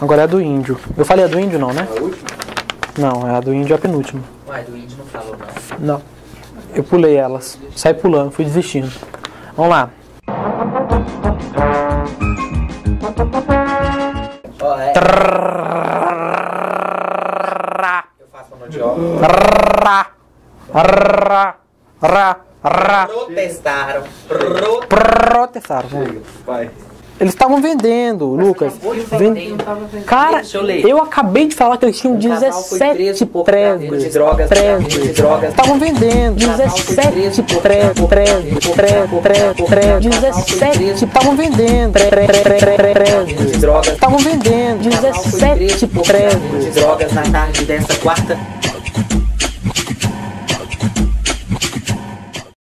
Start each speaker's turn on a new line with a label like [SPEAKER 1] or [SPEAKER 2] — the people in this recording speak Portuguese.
[SPEAKER 1] Agora é a do índio. Eu falei a do índio não, né?
[SPEAKER 2] A última?
[SPEAKER 1] Não, é a do índio é a penúltima.
[SPEAKER 3] Uai, do índio não falou não.
[SPEAKER 1] Não. Eu pulei elas. Saí pulando, fui desistindo. Vamos lá.
[SPEAKER 3] Ó, é, eu faço fonoaudiólogo.
[SPEAKER 1] ra, ra, ra, ra.
[SPEAKER 3] Protestaram. Pro...
[SPEAKER 2] Vai.
[SPEAKER 1] Eles estavam vendendo, Lucas.
[SPEAKER 3] acabou de
[SPEAKER 1] Ven-
[SPEAKER 3] vender.
[SPEAKER 1] Cara,
[SPEAKER 3] eu
[SPEAKER 1] eu acabei de falar que eles tinham
[SPEAKER 3] Um casal foi preso
[SPEAKER 1] 17
[SPEAKER 3] por tráfico
[SPEAKER 1] prédios.
[SPEAKER 3] de drogas,
[SPEAKER 1] prédios. Estavam vendendo
[SPEAKER 3] casal foi
[SPEAKER 1] 17
[SPEAKER 3] preso por
[SPEAKER 1] prédios, prédios, prédios, prédios,
[SPEAKER 3] por
[SPEAKER 1] prédios.
[SPEAKER 3] tráfico. Casal foi
[SPEAKER 1] 17
[SPEAKER 3] preso.
[SPEAKER 1] estavam vendendo prédios.
[SPEAKER 3] drogas.
[SPEAKER 1] Estavam vendendo
[SPEAKER 3] Casal foi
[SPEAKER 1] 17
[SPEAKER 3] preso por tráfico de
[SPEAKER 1] prédios.
[SPEAKER 3] drogas na tarde desta quarta